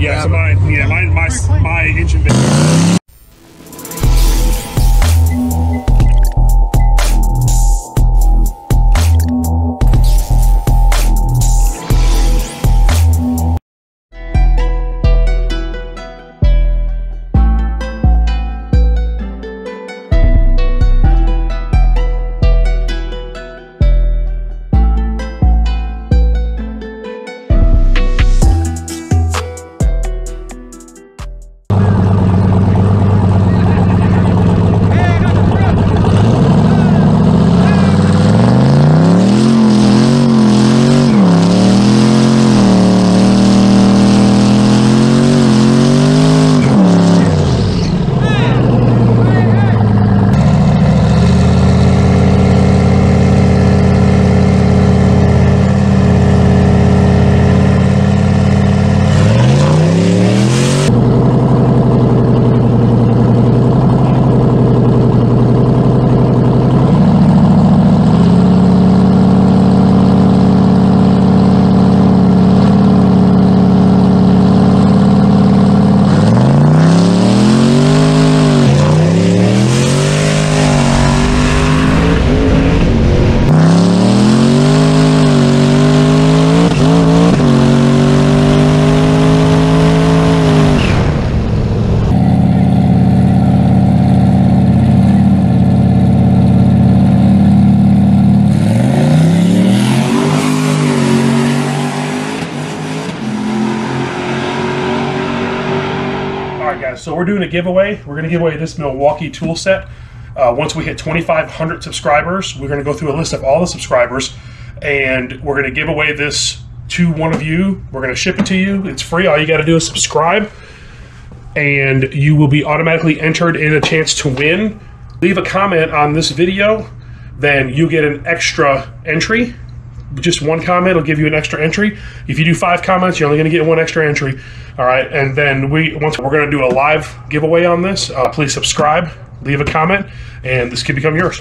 Yeah, yeah so my yeah my my my engine. Right, guys. So we're doing a giveaway. We're going to give away this Milwaukee tool set. Uh, once we hit 2,500 subscribers, we're going to go through a list of all the subscribers, and we're going to give away this to one of you. We're going to ship it to you. It's free. All you got to do is subscribe, and you will be automatically entered in a chance to win. Leave a comment on this video, then you get an extra entry just one comment will give you an extra entry. If you do five comments, you're only going to get one extra entry. All right, and then we once we're going to do a live giveaway on this. Uh, please subscribe, leave a comment, and this could become yours.